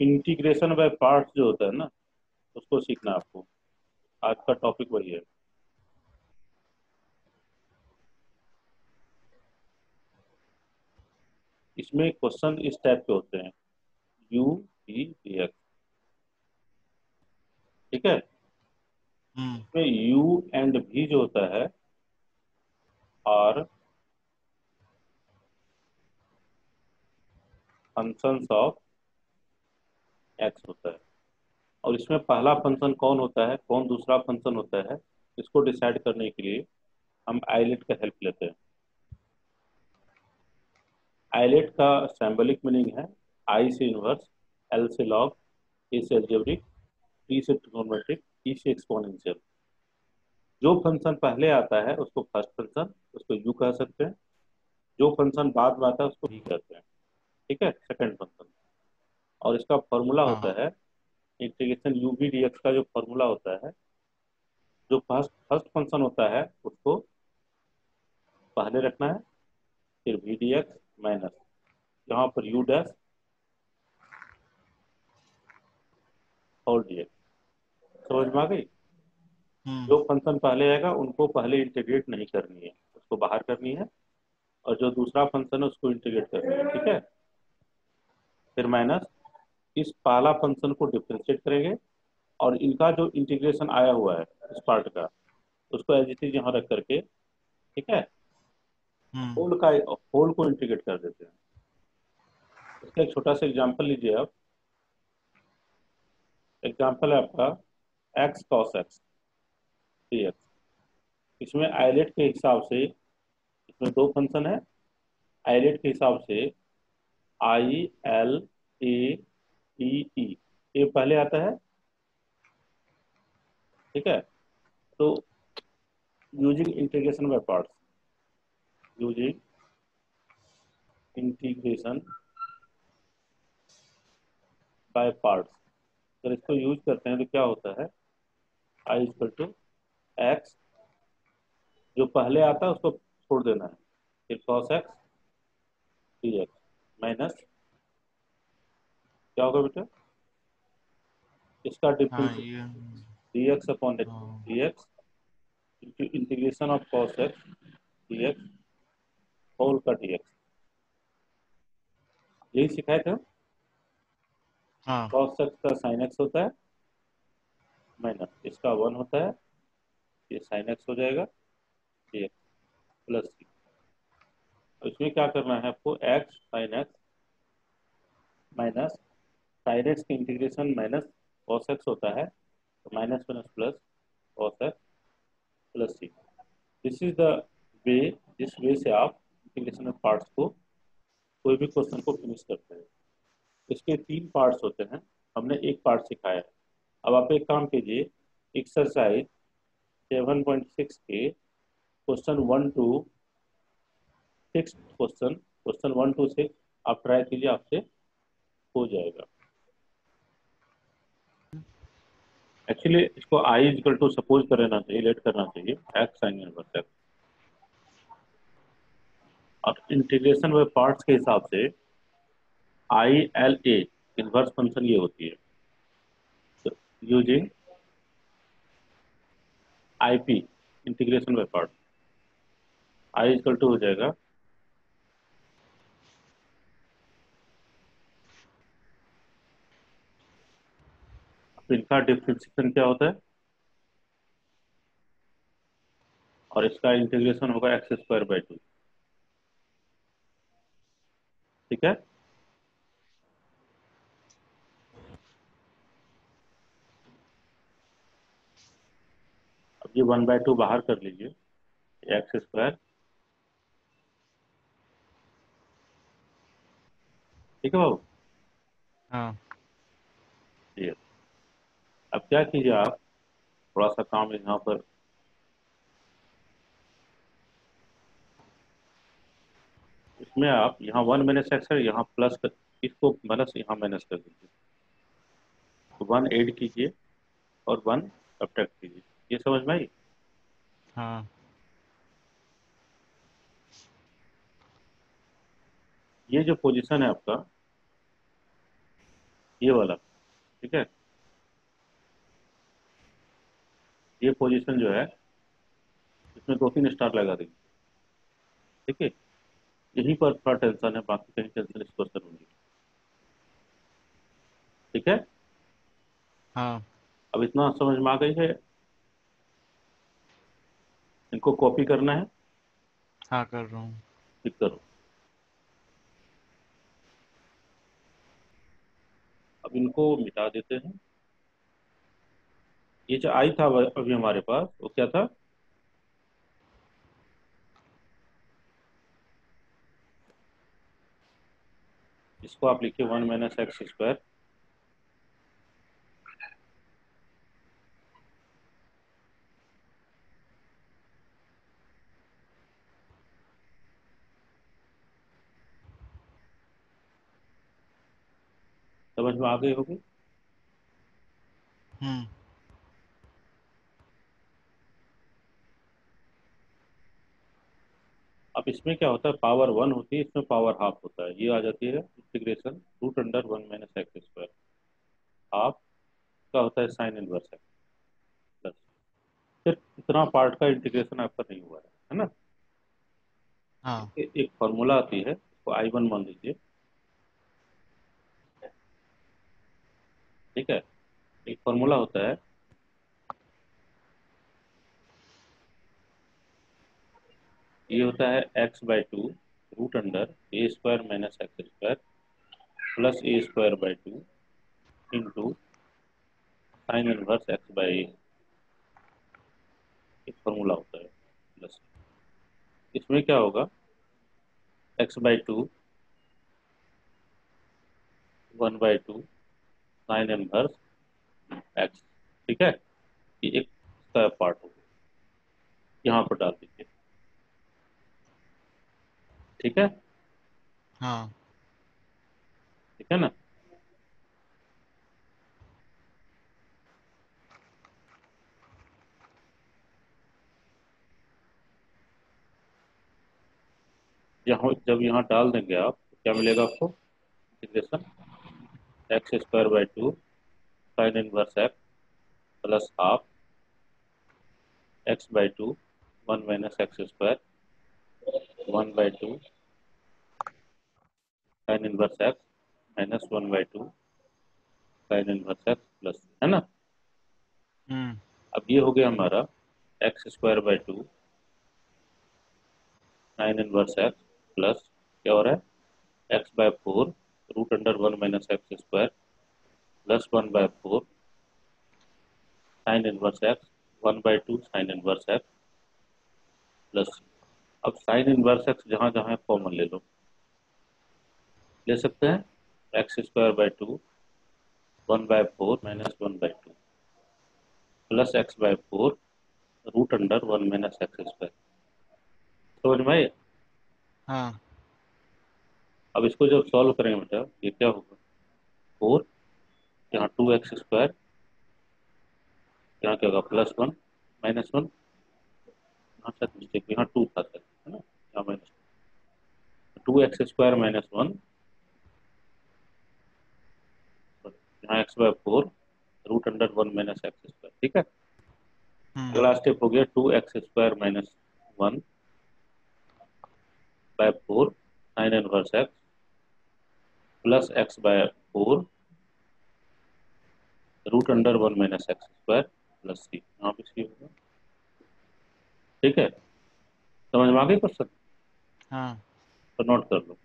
Integration by parts जो होता है ना उसको सीखना आपको। आज का टॉपिक वही है। इसमें क्वेश्चन इस टाइप के होते हैं। यू डी डी एक्स ठीक है? हम्म। इसमें यू एंड भी जो होता है आर फ़ंक्शंस ऑफ़ एक्स होता है। और इसमें पहला फ़ंक्शन कौन होता है, कौन दूसरा फ़ंक्शन होता है, इसको डिसाइड करने के लिए हम आईलेट का हेल्प लेते हैं। आईलेट का सैम्बलिक मीनिंग है आई से इनवर्स एल से लॉग ए से एल्जेब्रिक टी से ट्रिग्नोमेट्रिक ई से एक्सपोनेंशियल जो फ़ंक्शन पहले आता है, उसको फ़र्स्ट फ़ंक्शन उसको यू कह सकते हैं। जो फ़ंक्शन बाद में आता है, उसको भी कहते हैं। ठीक है? सेकंड फ़ंक्शन और इसका फॉर्मूला हाँ। होता है। Integration U V D X का जो फॉर्मूला होता है जो फ़र्स्ट फ़र्स्ट फ़ंक्शन होता है उसको पहले रखना है फिर वी डी एक्स माइनस यहाँ पर यू डैश और डी एक्स समझ में आ गई? हम्म। जो फ़ंक्शन पहले आएगा उनको पहले इंटीग्रेट नहीं करनी है उसको बाहर करनी है और जो दूसरा फ़ंक्शन है उसको इंटीग्रेट करनी है ठीक है? फिर माइनस इस पहला फ़ंक्शन को डिफ्रेंशिएट करेंगे और इनका जो इंटीग्रेशन आया हुआ है इस पार्ट का उसको एज इट इज़ यहाँ रख करके ठीक है? हम्म। होल का होल को इंटीग्रेट कर देते हैं। इसका एक छोटा सा एग्जांपल लीजिए आप। एग्जांपल है आपका X cos X D X इसमें आइलेट के हिसाब से इसमें दो फ़ंक्शन है। आइलेट के हिसाब से आई एल ए ई ये पहले आता है। ठीक है? तो using integration by parts using integration by parts. अगर इसको यूज़ करते हैं तो क्या होता है? आई इक्वल टू एक्स जो पहले आता है उसको छोड़ देना है। फिर cos X D X minus क्या होगा बेटा? इसका हाँ डिफरेंस डी एक्स अपॉन हाँ। D X integration of cos X D X whole का डी एक्स यही सिखाए थे हाँ। कॉस एक्स का साइन एक्स होता है माइनस इसका वन होता है ये साइन एक्स हो जाएगा डी एक्स प्लस सी इसमें क्या करना है आपको? X sine X minus sine X का इंटीग्रेशन माइनस कॉस एक्स होता है तो minus minus plus cos X plus C this is the way जिस वे से आप इंटीग्रेशन ऑफ़ पार्ट्स को कोई भी क्वेश्चन को फिनिश करते हैं। इसके तीन पार्ट्स होते हैं। हमने एक पार्ट सिखाया है। अब आप एक काम कीजिए एक्सरसाइज 7.6 के question one two six question question one two six आप ट्राई कीजिए, आपसे हो जाएगा। एक्चुअली इसको आई इजकल टू सपोज़ कर लेना चाहिए लेट करना चाहिए एक्स साइन इनवर्स एक्स और इंटीग्रेशन व पार्ट्स के हिसाब से I L A inverse function ये होती है। Using I P integration by part I equal to हो जाएगा अब इनका डिफ्रेंशिएशन क्या होता है? और इसका इंटीग्रेशन होगा एक्स स्क्वायर बाय टू ठीक है? अब ये वन बाय टू बाहर कर लीजिए एक्स स्क्वायर ठीक है बाबू? हाँ। ये अब क्या कीजिए आप? थोड़ा सा काम यहाँ पर। इसमें आप यहाँ वन माइनस एक्स है यहाँ प्लस कर इसको माइनस यहाँ माइनस कर दीजिए। तो वन एड कीजिए और वन सब्ट्रैक्ट कीजिए। ये समझ में आई? हाँ। ये जो पोजीशन है आपका ये वाला ठीक है? ये पोजीशन जो है इसमें दो तीन स्टार लगा देंगे। ठीक है? यहीं पर थोड़ा टेंशन है बाकी कहीं टेंशन इस क्वेश्चन नहीं ठीक है? हाँ। अब इतना समझ में आ गई है? इनको कॉपी करना है? हाँ कर रहा हूँ। ठीक करो। अब इनको मिटा देते हैं। ये जो आई था अभी हमारे पास, वो क्या था? इसको आप लिखिए वन माइनस एक्स स्क्वायर। समझ में आ गई होगी? हम्म। अब इसमें क्या होता है? पावर वन होती है इसमें पावर हाफ़ होता है। ये आ जाती है integration root under one minus X square half का होता है साइन इनवर्स एक्स प्लस फिर इतना पार्ट का इंटीग्रेशन आपका नहीं हुआ है है ना? हाँ। ए- एक फॉर्मूला आती है उसको आई वन मान लीजिए। ठीक है? एक फॉर्मूला होता है ये होता है x by two root under a square minus x square plus a square by two into sine inverse x by a एक फॉर्मूला होता है प्लस इसमें क्या होगा? X by two one by two sine inverse x ठीक है? ये एक पार्ट होगा। यहाँ पर डाल दीजिए। ठीक है? हाँ। ठीक है ना? यहाँ जब यहाँ डाल देंगे आप क्या मिलेगा आपको? Integration x square by two sine inverse x plus half x by two one minus x square one by two sine inverse x minus one by two sine inverse x plus है ना? हम्म। अब ये हो गया हमारा x square by two nine inverse x plus क्या हो रहा है? X by four root under one minus x square plus one by four sine inverse x one by two sine inverse x plus अब sine inverse x जहाँ जहाँ है common ले लो। ले सकते हैं? X square by two one by four minus one by two plus x by four root under one minus x square समझ में हाँ। अब इसको जब सॉल्व करेंगे बेटा ये क्या होगा? फोर यहाँ टू एक्स स्क्वायर यहाँ क्या होगा? प्लस वन माइनस वन यहाँ शायद मिस्टेक यहाँ टू था शायद है ना? Minus two x square minus one यहाँ x by four root under one minus x square ठीक है? हम्म। अगला स्टेप हो गया two x square minus one by four sine inverse x plus x by four root under one minus x square plus c यहाँ पे सी होगा। ठीक है? समझ में आ गई क्वेश्चन हाँ। तो नोट कर लो